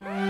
Bye.